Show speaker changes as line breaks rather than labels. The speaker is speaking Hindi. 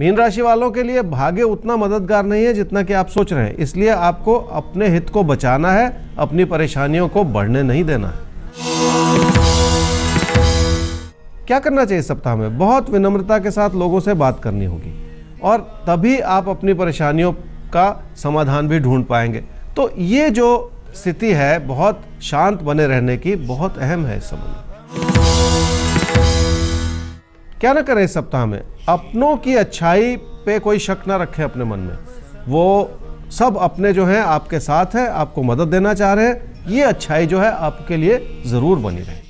मीन राशि वालों के लिए भाग्य उतना मददगार नहीं है जितना कि आप सोच रहे हैं। इसलिए आपको अपने हित को बचाना है, अपनी परेशानियों को बढ़ने नहीं देना है। क्या करना चाहिए सप्ताह में? बहुत विनम्रता के साथ लोगों से बात करनी होगी और तभी आप अपनी परेशानियों का समाधान भी ढूंढ पाएँगे। तो ये जो स्थिति है, बहुत शांत बने रहने की बहुत अहम है इस समय क्या ना करें इस सप्ताह में? अपनों की अच्छाई पे कोई शक ना रखे अपने मन में। वो सब अपने जो हैं, आपके साथ हैं, आपको मदद देना चाह रहे हैं। ये अच्छाई जो है, आपके लिए ज़रूर बनी रहे।